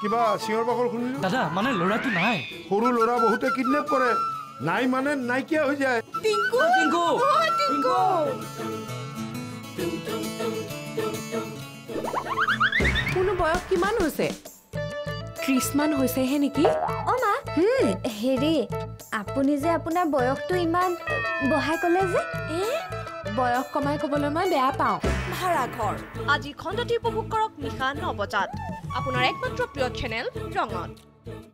কিবা চিঞৰ বাখৰ শুনিলো? দাদা মানে ল'ৰাটো নাই। সৰু ল'ৰা বহুতে কিডনেপ কৰে। নাই মানে নাইকিয়া হৈ যায়। টিংকু? টিংকু। অ, টিংকু। কোনো বয়স কিমান হৈছে? ত্ৰিছমান হৈছেহে নেকি? অ মা। হেৰি আপুনি যে আপোনাৰ বয়সটো ইমান বঢ়াই ক'লে যে? এ বয়স কমাই ক'বলৈ মই বেয়া পাওঁ। ভাড়াঘৰ। আজি খণ্ডটি উপভোগ কৰক নিশা ন বজাত আপোনাৰ একমাত্ৰ প্ৰিয় চেনেল ৰঙত